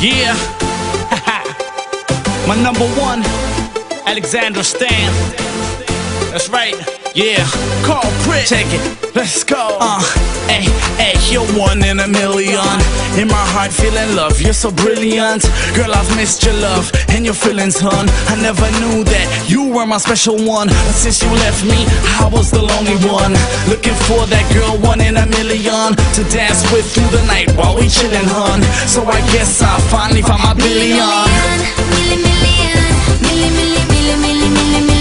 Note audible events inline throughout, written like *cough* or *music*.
Yeah. *laughs* My number one, Alexandra Stan. That's right. Yeah. Call Crit. Take it. Let's go. Uh, hey, hey, you're one in a million. In my heart, feeling love. You're so brilliant. Girl, I've missed your love and your feelings, hun. I never knew that you were my special one. But since you left me, I was the lonely one. Looking for that girl, one in a million. To dance with through the night while we chillin', hun. So I guess I finally found my billion. Milli, million, milli, milli, milli, milli, milli, million,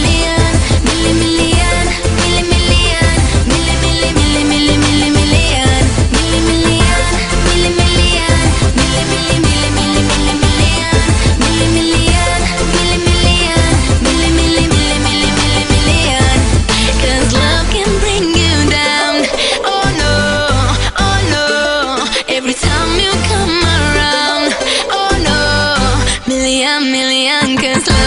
million, cause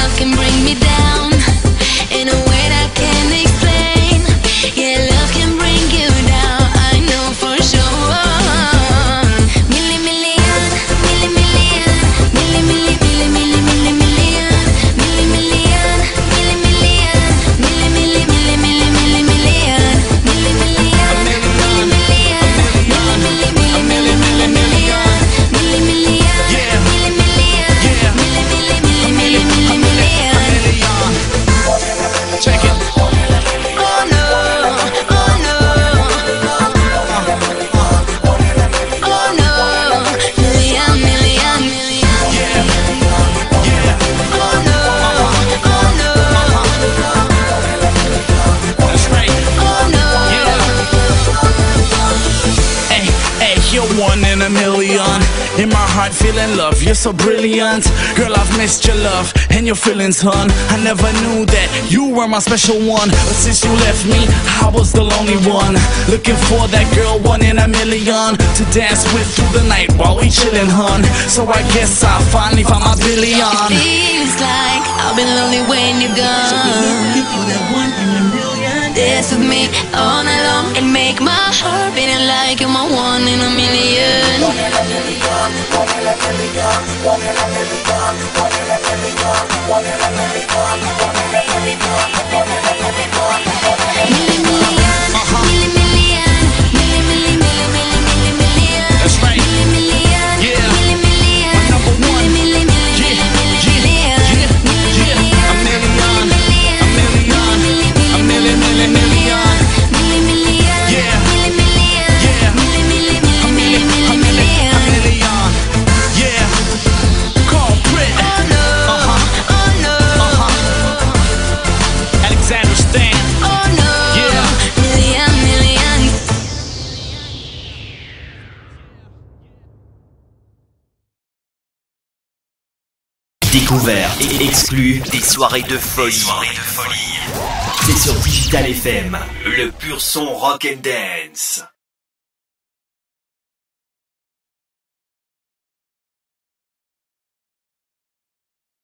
one in a million. In my heart, feeling love. You're so brilliant. Girl, I've missed your love and your feelings, hun. I never knew that you were my special one. But since you left me, I was the lonely one. Looking for that girl, one in a million. To dance with through the night while we chillin', hun. So I guess I finally found my billion. It Feels like I've been lonely when you're gone. Dance with me all night long and make my heart beating like you're my one in a million. Let me go. Découverte et exclu des soirées de folie. C'est sur Digital FM, le pur son rock and dance.